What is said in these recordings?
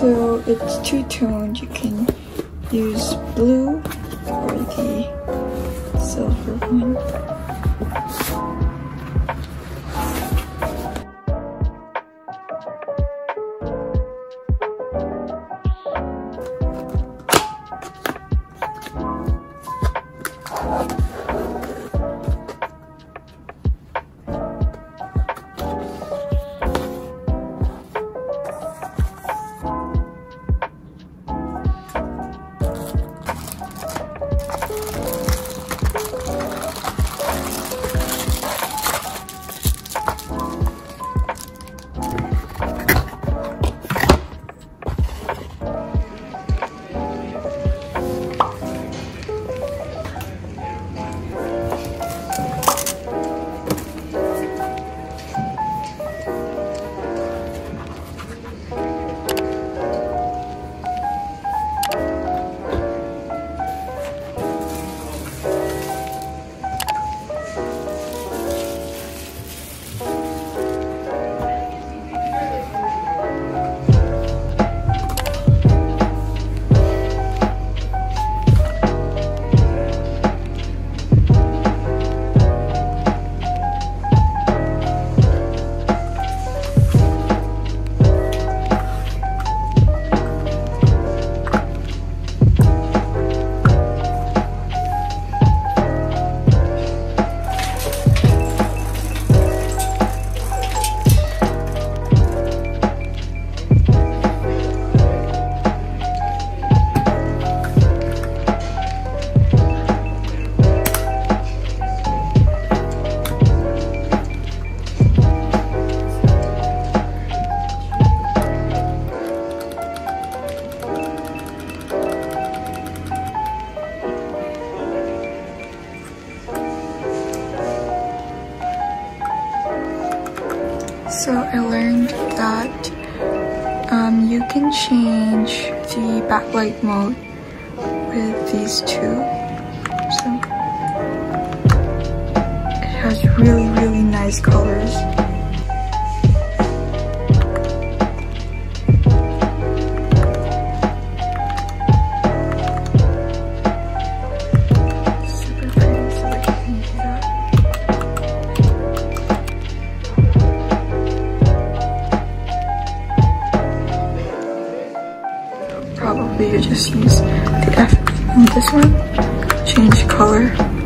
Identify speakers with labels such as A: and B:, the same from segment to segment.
A: So it's two-toned. You can use blue or the silver one. So I learned that um, you can change the backlight mode with these two. So it has really, really nice colors. Just use the F on this one, change color.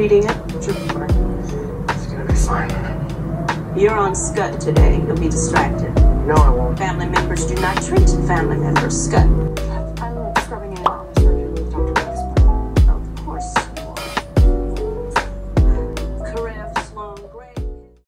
B: Reading it.
C: It's gonna be fine.
B: You're on Scud today. You'll be distracted.
C: No, I won't.
B: Family members do not treat family members. Scud.